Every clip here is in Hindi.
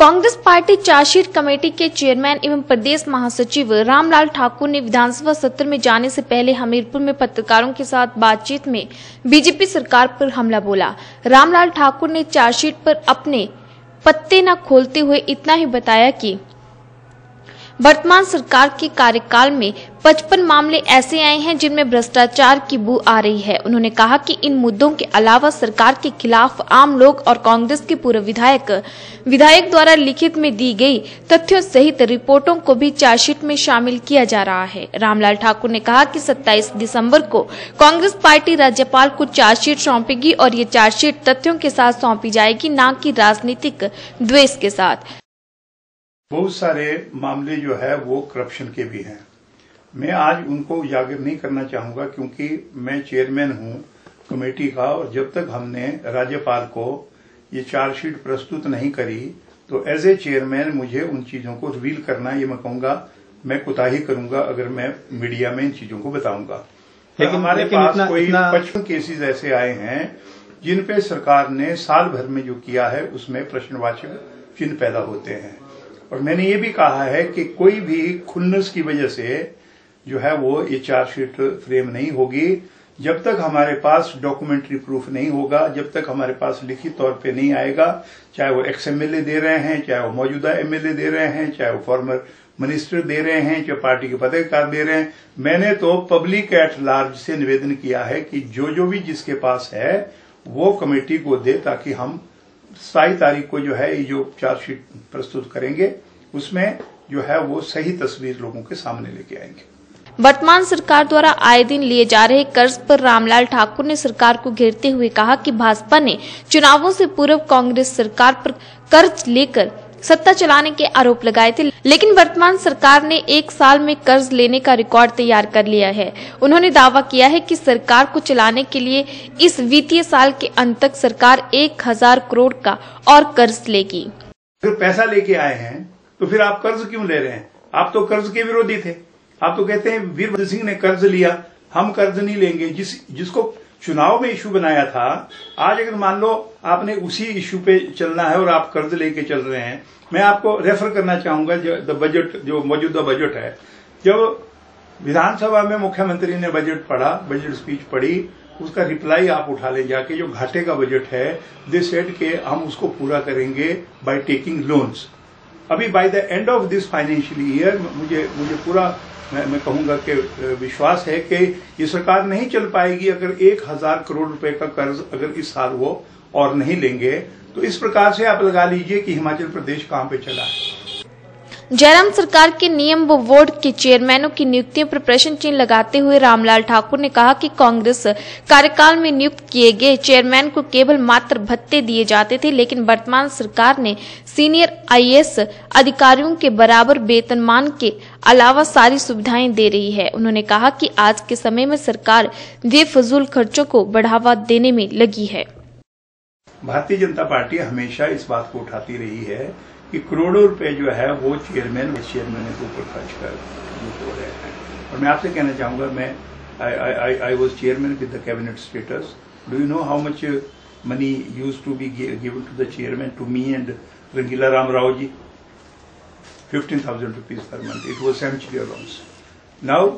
कांग्रेस पार्टी चार्जशीट कमेटी के चेयरमैन एवं प्रदेश महासचिव रामलाल ठाकुर ने विधानसभा सत्र में जाने से पहले हमीरपुर में पत्रकारों के साथ बातचीत में बीजेपी सरकार पर हमला बोला। रामलाल ठाकुर ने चार्जशीट पर अपने पत्ते न खोलते हुए इतना ही बताया कि वर्तमान सरकार के कार्यकाल में 55 मामले ऐसे आए हैं जिनमें भ्रष्टाचार की बू आ रही है। उन्होंने कहा कि इन मुद्दों के अलावा सरकार के खिलाफ आम लोग और कांग्रेस के पूर्व विधायक विधायक द्वारा लिखित में दी गई तथ्यों सहित रिपोर्टों को भी चार्जशीट में शामिल किया जा रहा है। रामलाल ठाकुर ने कहा कि 27 दिसंबर को कांग्रेस पार्टी राज्यपाल को चार्जशीट सौंपेगी और ये चार्जशीट तथ्यों के साथ सौंपी जाएगी, न की राजनीतिक द्वेष के साथ। बहुत सारे मामले जो है वो करप्शन के भी हैं। मैं आज उनको उजागर नहीं करना चाहूँगा क्योंकि मैं चेयरमैन हूँ कमेटी का और जब तक हमने राज्यपाल को ये चार्जशीट प्रस्तुत नहीं करी तो एज ए चेयरमैन मुझे उन चीज़ों को रिवील करना ये मैं कहूँगा मैं कुताही करूँगा अगर मैं मीडिया में इन चीज़ों को बताऊँगा। लेकिन हमारे लेकिन पास इतना, कोई पचपन केसेस ऐसे आए हैं जिन पे सरकार ने साल भर में जो किया है उसमें प्रश्नवाचक चिन्ह पैदा होते हैं। और मैंने ये भी कहा है कि कोई भी खुन्नस की वजह से जो है वो ये चार्जशीट फ्रेम नहीं होगी। जब तक हमारे पास डॉक्यूमेंट्री प्रूफ नहीं होगा, जब तक हमारे पास लिखित तौर पे नहीं आएगा, चाहे वो एक्स एमएलए दे रहे हैं, चाहे वो मौजूदा एमएलए दे रहे हैं, चाहे वो फॉर्मर मिनिस्टर दे रहे हैं, चाहे पार्टी के पदाधिकार दे रहे हैं, मैंने तो पब्लिक एट लार्ज से निवेदन किया है कि जो जो भी जिसके पास है, वो कमेटी को दे ताकि हम सताईस तारीख को जो है ये जो चार्जशीट प्रस्तुत करेंगे, उसमें जो है वो सही तस्वीर लोगों के सामने लेके आएँगे। वर्तमान सरकार द्वारा आए दिन लिए जा रहे कर्ज पर रामलाल ठाकुर ने सरकार को घेरते हुए कहा कि भाजपा ने चुनावों से पूर्व कांग्रेस सरकार पर कर्ज लेकर सत्ता चलाने के आरोप लगाए थे, लेकिन वर्तमान सरकार ने एक साल में कर्ज लेने का रिकॉर्ड तैयार कर लिया है। उन्होंने दावा किया है कि सरकार को चलाने के लिए इस वित्तीय साल के अंत तक सरकार एक हज़ार करोड़ का और कर्ज लेगी। अगर पैसा लेके आए हैं तो फिर आप कर्ज क्यों ले रहे हैं? आप तो कर्ज के विरोधी थे। आप तो कहते हैं वीरभद्र सिंह ने कर्ज लिया, हम कर्ज नहीं लेंगे। जिस, जिसको चुनाव में इशू बनाया था। आज अगर मान लो आपने उसी इशू पे चलना है और आप कर्ज लेके चल रहे हैं, मैं आपको रेफर करना चाहूँगा जो बजट जो मौजूदा बजट है। जब विधानसभा में मुख्यमंत्री ने बजट पढ़ा बजट स्पीच पढ़ी, उसका रिप्लाई आप उठा ले जाके, जो घाटे का बजट है दिस सेट के हम उसको पूरा करेंगे बाय टेकिंग लोन्स अभी by the end of this financial year मुझे मुझे पूरा मैं, मैं कहूँगा कि विश्वास है कि ये सरकार नहीं चल पाएगी अगर एक हज़ार करोड़ रुपए का कर्ज अगर इस साल वो और नहीं लेंगे तो इस प्रकार से आप लगा लीजिए कि हिमाचल प्रदेश कहाँ पे चला है। जयराम सरकार के नियम व बोर्ड के चेयरमैनों की नियुक्तियों पर प्रश्न चिन्ह लगाते हुए रामलाल ठाकुर ने कहा कि कांग्रेस कार्यकाल में नियुक्त किए गए चेयरमैन को केवल मात्र भत्ते दिए जाते थे, लेकिन वर्तमान सरकार ने सीनियर आईएएस अधिकारियों के बराबर वेतनमान के अलावा सारी सुविधाएँ दे रही है। उन्होंने कहा कि आज के समय में सरकार बेफजूल खर्चों को बढ़ावा देने में लगी है। भारतीय जनता पार्टी हमेशा इस बात को उठाती रही है कि करोड़ों रुपए जो है वो चेयरमैन चेयरमैन के ऊपर खर्च कर हो रहे हैं। और मैं आपसे कहना चाहूँगा, मैं I was chairman with the cabinet status do you know how much money use to be given to the chairman to me and Rangeela Ram Rao ji fifteen thousand rupees per month it was sumptuary allowance now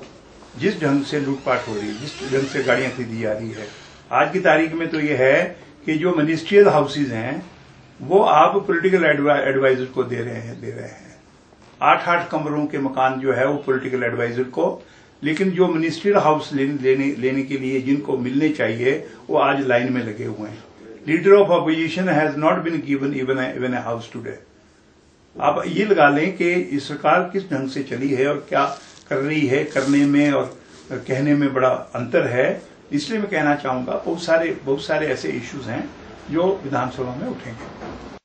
जिस ढंग से लूटपाट हो रही है, जिस ढंग से गाड़ियाँ खरीदी जा रही है, आज की तारीख में तो यह है कि जो मिनिस्ट्रियल हाउसेज हैं वो आप पॉलिटिकल एडवाइजर को दे रहे हैं दे रहे हैं। आठ आठ कमरों के मकान जो है वो पॉलिटिकल एडवाइजर को लेकिन जो मिनिस्ट्रियल हाउस लेने, लेने के लिए जिनको मिलने चाहिए वो आज लाइन में लगे हुए हैं। Leader of opposition has not been given even even a house today आप ये लगा लें कि ये सरकार किस ढंग से चली है और क्या कर रही है करने में और कहने में बड़ा अंतर है। इसलिए मैं कहना चाहूँगा बहुत सारे बहुत सारे ऐसे इश्यूज़ हैं जो विधानसभा में उठेंगे